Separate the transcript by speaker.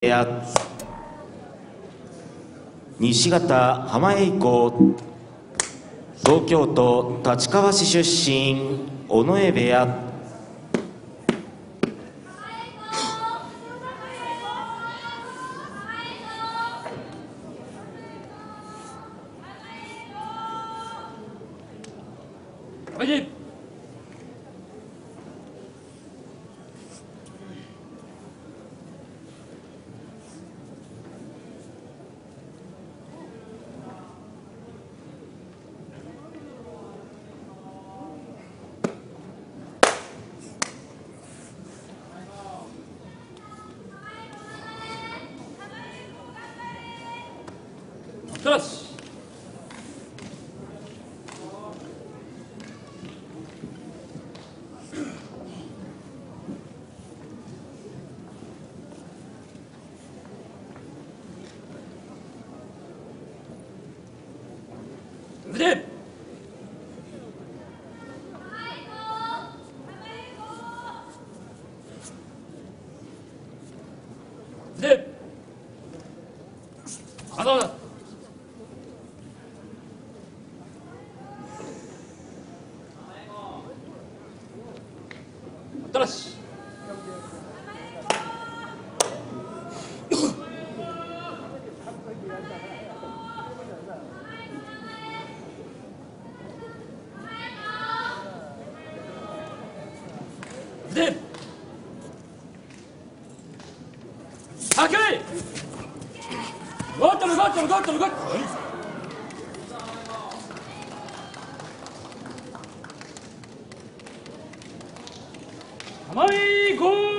Speaker 1: や西方浜栄子東京都立川市出身尾上部屋。
Speaker 2: はい。ただし腕。腕。あのただしで高い。ゴットルゴットルゴットルゴットル。浜井ゴー